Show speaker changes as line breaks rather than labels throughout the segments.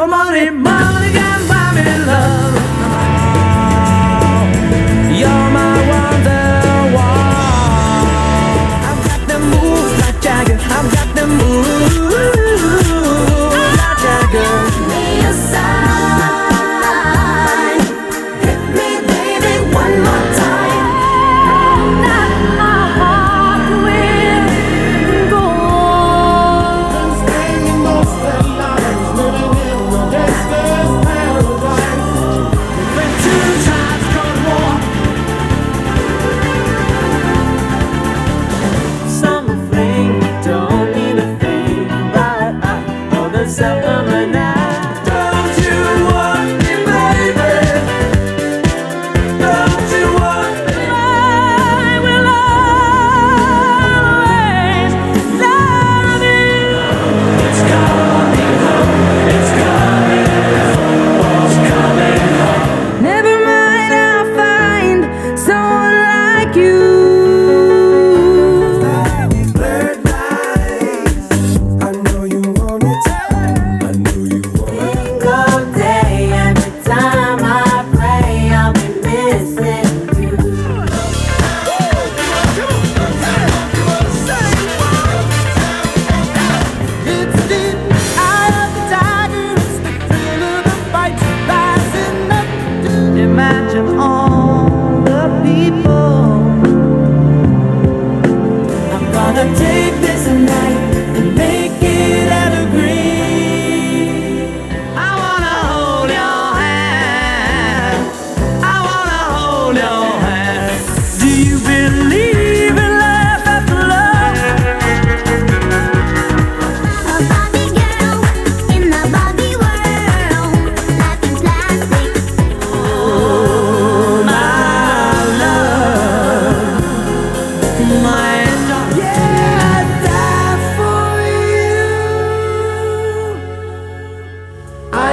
for money, money. up on my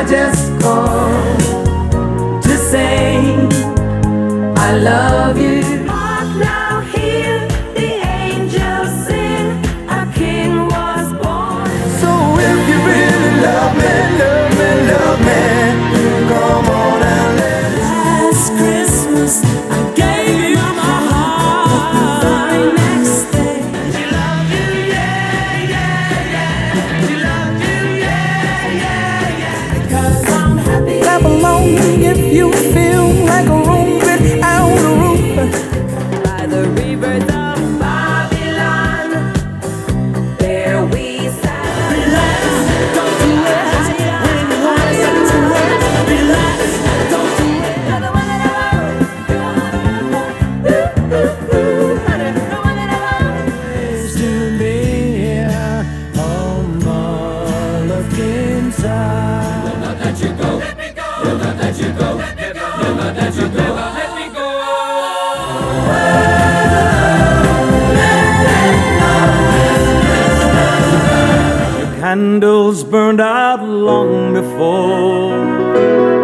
just call to say I love you. let you go. Never let you go. Never let me go. The candles burned out long before